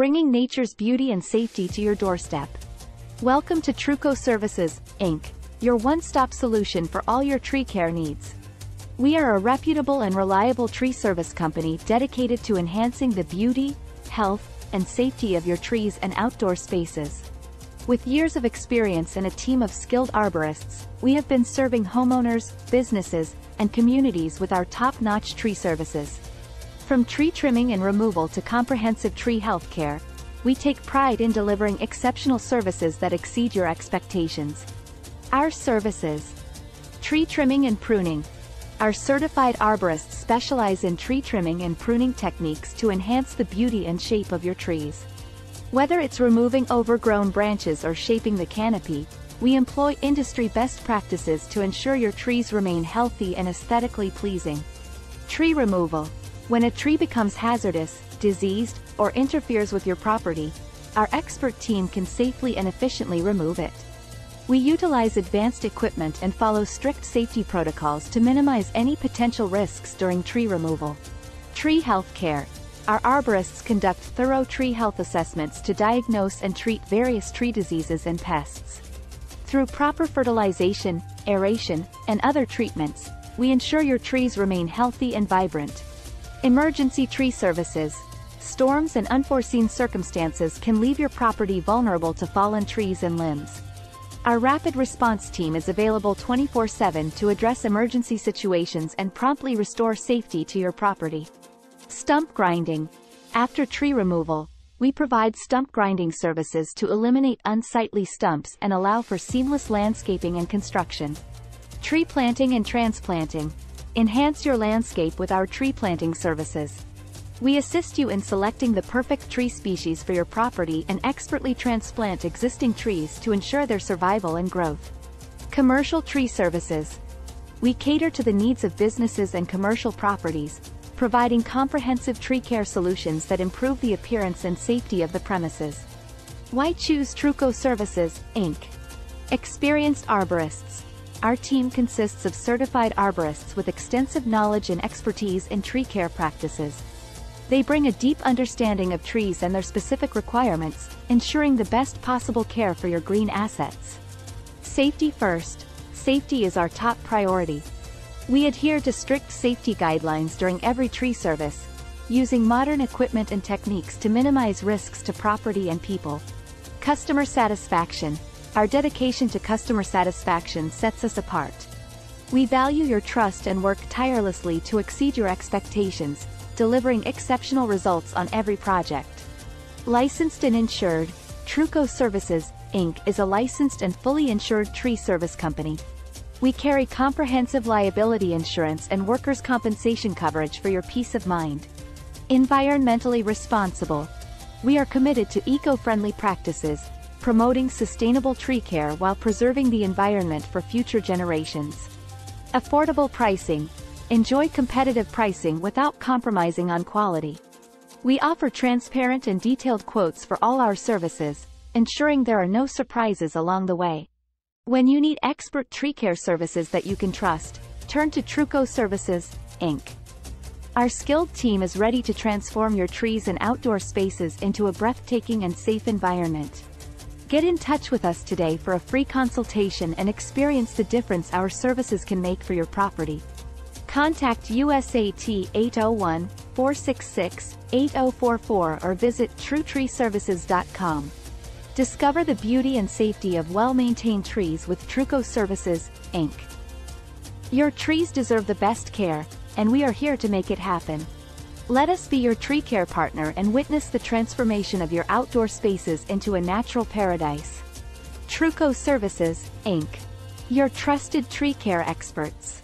bringing nature's beauty and safety to your doorstep. Welcome to Truco Services, Inc., your one-stop solution for all your tree care needs. We are a reputable and reliable tree service company dedicated to enhancing the beauty, health, and safety of your trees and outdoor spaces. With years of experience and a team of skilled arborists, we have been serving homeowners, businesses, and communities with our top-notch tree services. From tree trimming and removal to comprehensive tree health care, we take pride in delivering exceptional services that exceed your expectations. Our services. Tree trimming and pruning. Our certified arborists specialize in tree trimming and pruning techniques to enhance the beauty and shape of your trees. Whether it's removing overgrown branches or shaping the canopy, we employ industry best practices to ensure your trees remain healthy and aesthetically pleasing. Tree removal. When a tree becomes hazardous, diseased, or interferes with your property, our expert team can safely and efficiently remove it. We utilize advanced equipment and follow strict safety protocols to minimize any potential risks during tree removal. Tree health care. Our arborists conduct thorough tree health assessments to diagnose and treat various tree diseases and pests. Through proper fertilization, aeration, and other treatments, we ensure your trees remain healthy and vibrant. Emergency tree services. Storms and unforeseen circumstances can leave your property vulnerable to fallen trees and limbs. Our rapid response team is available 24-7 to address emergency situations and promptly restore safety to your property. Stump grinding. After tree removal, we provide stump grinding services to eliminate unsightly stumps and allow for seamless landscaping and construction. Tree planting and transplanting. Enhance your landscape with our tree planting services. We assist you in selecting the perfect tree species for your property and expertly transplant existing trees to ensure their survival and growth. Commercial tree services. We cater to the needs of businesses and commercial properties, providing comprehensive tree care solutions that improve the appearance and safety of the premises. Why choose Truco Services, Inc.? Experienced arborists. Our team consists of certified arborists with extensive knowledge and expertise in tree care practices. They bring a deep understanding of trees and their specific requirements, ensuring the best possible care for your green assets. Safety first. Safety is our top priority. We adhere to strict safety guidelines during every tree service, using modern equipment and techniques to minimize risks to property and people. Customer satisfaction. Our dedication to customer satisfaction sets us apart. We value your trust and work tirelessly to exceed your expectations, delivering exceptional results on every project. Licensed and insured, Truco Services, Inc. is a licensed and fully insured tree service company. We carry comprehensive liability insurance and workers' compensation coverage for your peace of mind. Environmentally responsible. We are committed to eco-friendly practices, promoting sustainable tree care while preserving the environment for future generations. Affordable pricing. Enjoy competitive pricing without compromising on quality. We offer transparent and detailed quotes for all our services, ensuring there are no surprises along the way. When you need expert tree care services that you can trust, turn to Truco Services, Inc. Our skilled team is ready to transform your trees and outdoor spaces into a breathtaking and safe environment. Get in touch with us today for a free consultation and experience the difference our services can make for your property. Contact USAT 801-466-8044 or visit TrueTreeServices.com. Discover the beauty and safety of well-maintained trees with Truco Services, Inc. Your trees deserve the best care, and we are here to make it happen. Let us be your tree care partner and witness the transformation of your outdoor spaces into a natural paradise. Truco Services, Inc. Your trusted tree care experts.